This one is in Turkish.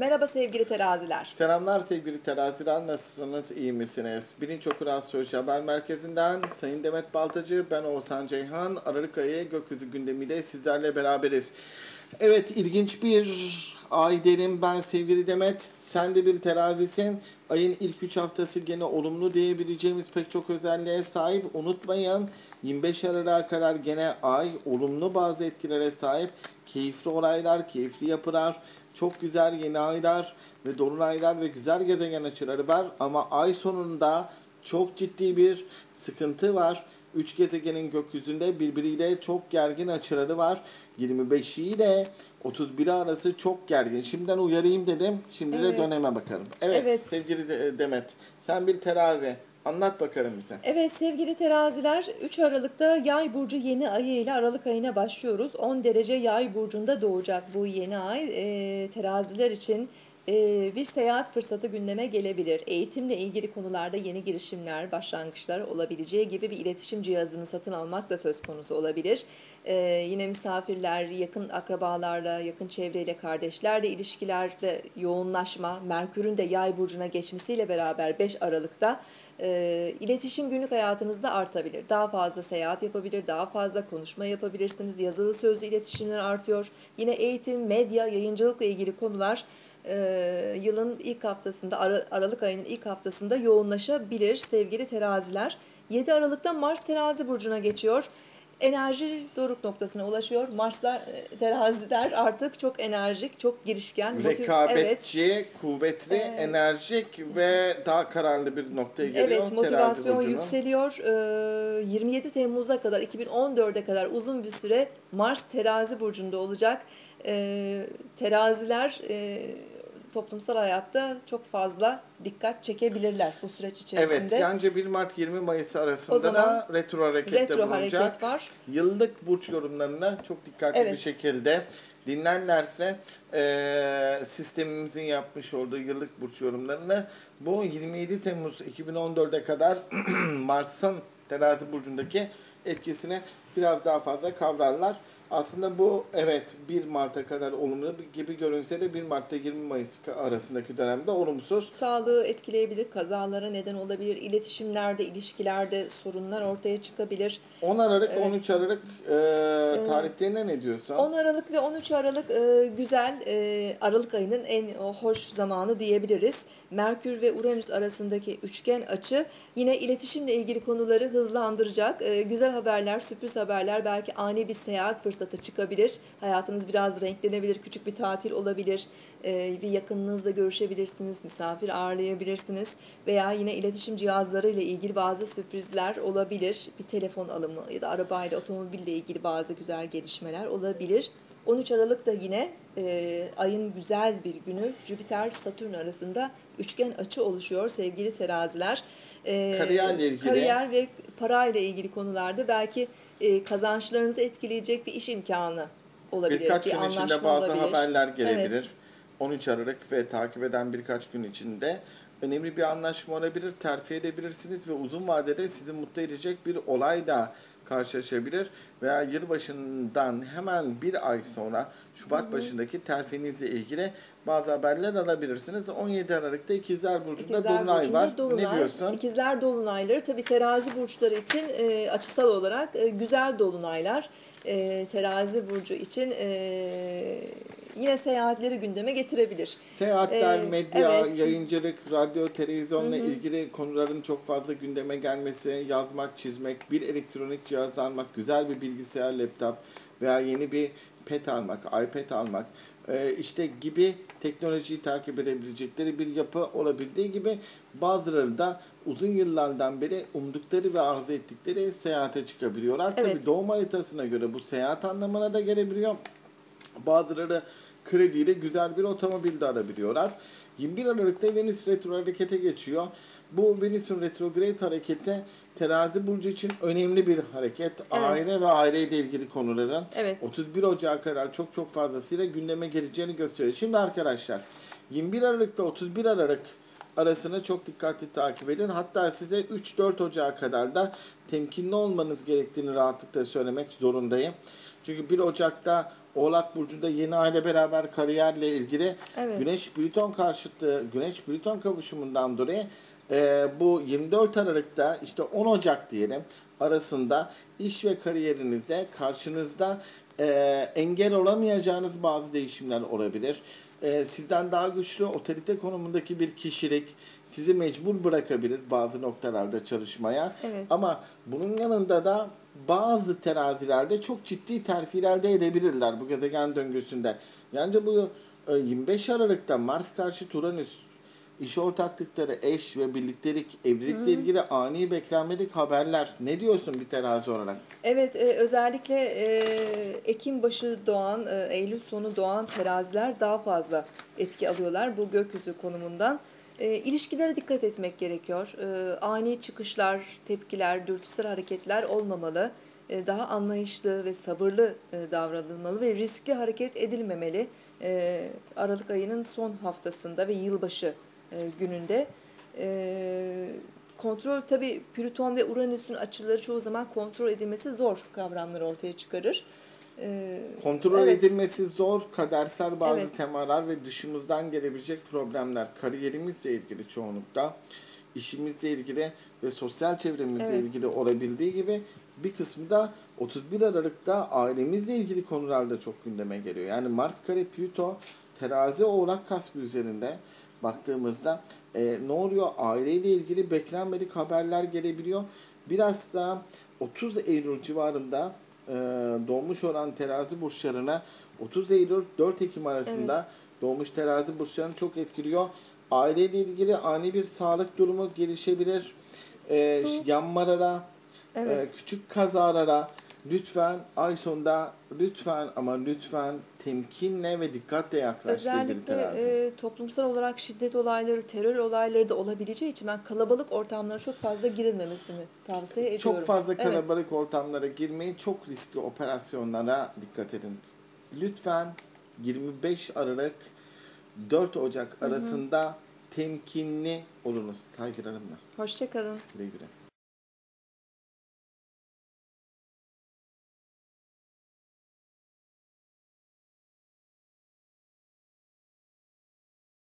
Merhaba sevgili teraziler. Selamlar sevgili teraziler. Nasılsınız? İyi misiniz? Bilinç Okur Astroloji Haber Merkezi'nden Sayın Demet Baltacı, ben Oğuzhan Ceyhan. Aralık ayı gökyüzü gündemiyle sizlerle beraberiz. Evet ilginç bir ay derim ben sevgili Demet. Sen de bir terazisin. Ayın ilk 3 haftası gene olumlu diyebileceğimiz pek çok özelliğe sahip. Unutmayın 25 Aralık'a kadar gene ay olumlu bazı etkilere sahip. Keyifli olaylar, keyifli yapılar, çok güzel yeni aylar ve dolunaylar ve güzel gezegen açıları var. Ama ay sonunda çok ciddi bir sıkıntı var. Üç gezegenin gökyüzünde birbiriyle çok gergin açıları var. 25'i ile 31'i arası çok gergin. Şimdiden uyarayım dedim. Şimdi Evet. de döneme bakalım. Evet, Evet. sevgili De- Demet. Sen bir terazi. Anlat bakalım bize. Evet sevgili teraziler 3 Aralık'ta yay burcu yeni ayı ile Aralık ayına başlıyoruz. 10 derece yay burcunda doğacak bu yeni ay. Ee, teraziler için e, bir seyahat fırsatı gündeme gelebilir. Eğitimle ilgili konularda yeni girişimler, başlangıçlar olabileceği gibi bir iletişim cihazını satın almak da söz konusu olabilir. Ee, yine misafirler, yakın akrabalarla, yakın çevreyle, kardeşlerle ilişkilerde yoğunlaşma, Merkür'ün de yay burcuna geçmesiyle beraber 5 Aralık'ta e, iletişim günlük hayatınızda artabilir. Daha fazla seyahat yapabilir, daha fazla konuşma yapabilirsiniz. Yazılı sözlü iletişimler artıyor. Yine eğitim, medya, yayıncılıkla ilgili konular e, yılın ilk haftasında, Ara- Aralık ayının ilk haftasında yoğunlaşabilir sevgili teraziler. 7 Aralık'ta Mars terazi burcuna geçiyor. Enerji doruk noktasına ulaşıyor. Marslar, e, teraziler artık çok enerjik, çok girişken. motiv- Evet. Rekabetçi, kuvvetli, enerjik ve daha kararlı bir noktaya geliyor. Evet, motivasyon yükseliyor. Ee, 27 Temmuz'a kadar, 2014'e kadar uzun bir süre Mars terazi burcunda olacak. Ee, teraziler e, toplumsal hayatta çok fazla dikkat çekebilirler bu süreç Evet, içerisinde. yalnızca 1 Mart 20 Mayıs O arasında zaman da retro harekette retro bulunacak. hareket var. Yıllık burç yorumlarına çok dikkatli bir Evet. şekilde dinlerlerse eee, sistemimizin yapmış olduğu yıllık burç yorumlarını bu 27 Temmuz 2014'e kadar Mars'ın terazi burcundaki etkisini biraz daha fazla kavrarlar. Aslında bu evet 1 Mart'a kadar olumlu gibi görünse de 1 Mart'ta 20 Mayıs arasındaki dönemde olumsuz. Sağlığı etkileyebilir, kazalara neden olabilir, iletişimlerde, ilişkilerde sorunlar ortaya çıkabilir. 10 Aralık, Evet. 13 Aralık eee tarihlerine ne diyorsun? 10 Aralık ve 13 Aralık e, güzel e, Aralık ayının en e, hoş zamanı diyebiliriz. Merkür ve Uranüs arasındaki üçgen açı yine iletişimle ilgili konuları hızlandıracak. E, güzel haberler, sürpriz haberler, belki ani bir seyahat fırsatı çıkabilir. Hayatınız biraz renklenebilir, küçük bir tatil olabilir. E, bir yakınınızla görüşebilirsiniz, misafir ağırlayabilirsiniz veya yine iletişim cihazları ile ilgili bazı sürprizler olabilir. Bir telefon alımı ya da arabayla, otomobille ilgili bazı güzel gelişmeler olabilir. 13 Aralık'ta yine e, ayın güzel bir günü Jüpiter-Satürn arasında üçgen açı oluşuyor sevgili teraziler. E, Kariyerle ilgili. Kariyer ve parayla ilgili konularda belki e, kazançlarınızı etkileyecek bir iş imkanı olabilir. Birkaç bir gün içinde bazı olabilir. haberler gelebilir. Evet. 13 Aralık ve takip eden birkaç gün içinde önemli bir anlaşma olabilir, terfi edebilirsiniz ve uzun vadede sizi mutlu edecek bir olay da karşılaşabilir veya yılbaşından hemen bir ay sonra Şubat başındaki terfinizle ilgili bazı haberler alabilirsiniz. 17 Aralık'ta İkizler Burcu'nda İkizler Dolunay Burcu'nda var. Dolunay. Ne diyorsun? İkizler Dolunayları tabii terazi burçları için e, açısal olarak e, güzel dolunaylar. E, terazi burcu için e, yine seyahatleri gündeme getirebilir. Seyahatler, Ee, medya, evet. yayıncılık, radyo, televizyonla ilgili konuların çok fazla gündeme gelmesi, yazmak, çizmek, bir elektronik cihaz almak, güzel bir bilgisayar, laptop veya yeni bir pet almak, iPad almak, e, işte gibi teknolojiyi takip edebilecekleri bir yapı olabildiği gibi bazıları da uzun yıllardan beri umdukları ve arzu ettikleri seyahate çıkabiliyorlar. Evet. Tabii doğum haritasına göre bu seyahat anlamına da gelebiliyor. Bazıları krediyle güzel bir otomobil de alabiliyorlar. 21 Aralık'ta Venüs retro harekete geçiyor. Bu Venüs'ün retrograde hareketi terazi burcu için önemli bir hareket. Aile ve aileyle ilgili konuların Evet. 31 Ocak'a kadar çok çok fazlasıyla gündeme geleceğini gösteriyor. Şimdi arkadaşlar 21 Aralık ve 31 Aralık arasını çok dikkatli takip edin. Hatta size 3-4 Ocağı kadar da temkinli olmanız gerektiğini rahatlıkla söylemek zorundayım. Çünkü 1 Ocak'ta Oğlak Burcu'nda yeni aile beraber kariyerle ilgili Evet. Güneş Plüton karşıtı Güneş Plüton kavuşumundan dolayı e, bu 24 Aralık'ta işte 10 Ocak diyelim arasında iş ve kariyerinizde karşınızda e, engel olamayacağınız bazı değişimler olabilir. E, sizden daha güçlü otorite konumundaki bir kişilik sizi mecbur bırakabilir bazı noktalarda çalışmaya. Evet. Ama bunun yanında da bazı terazilerde çok ciddi terfi elde edebilirler bu gezegen döngüsünde. Yani bu e, 25 Aralık'ta Mars karşı Uranüs iş ortaklıkları, eş ve birliktelik, evlilikle ilgili ani beklenmedik haberler. Ne diyorsun bir terazi olarak? Evet, e, özellikle e, Ekim başı doğan, e, Eylül sonu doğan teraziler daha fazla etki alıyorlar bu gökyüzü konumundan. E, ilişkilere dikkat etmek gerekiyor. E, ani çıkışlar, tepkiler, dürtüsel hareketler olmamalı. E, daha anlayışlı ve sabırlı e, davranılmalı ve riskli hareket edilmemeli. E, Aralık ayının son haftasında ve yılbaşı gününde. E, kontrol tabii Plüton ve Uranüs'ün açıları çoğu zaman kontrol edilmesi zor kavramları ortaya çıkarır. E, Kontrol evet. edilmesi zor, kadersel bazı Evet. temalar ve dışımızdan gelebilecek problemler. Kariyerimizle ilgili çoğunlukta, işimizle ilgili ve sosyal çevremizle Evet. ilgili olabildiği gibi bir kısmı da 31 Aralık'ta ailemizle ilgili konularda çok gündeme geliyor. Yani Mars kare Plüto terazi oğlak kasbı üzerinde baktığımızda e, ne oluyor? Aileyle ilgili beklenmedik haberler gelebiliyor. Biraz da 30 Eylül civarında e, doğmuş olan terazi burçlarına 30 Eylül 4 Ekim arasında doğmuş terazi burçlarını çok etkiliyor. Aileyle ilgili ani bir sağlık durumu gelişebilir. E, yanmalara, Evet. e, küçük kazalara lütfen ay sonunda lütfen ama lütfen temkinle ve dikkatle yaklaş sevgili Özellikle terazi. e, toplumsal olarak şiddet olayları, terör olayları da olabileceği için ben kalabalık ortamlara çok fazla girilmemesini tavsiye ediyorum. Çok fazla Evet. kalabalık ortamlara girmeyin. Çok riskli operasyonlara dikkat edin. Lütfen 25 Aralık 4 Ocak arasında temkinli olunuz. Saygılarımla. Hoşçakalın. Güle güle.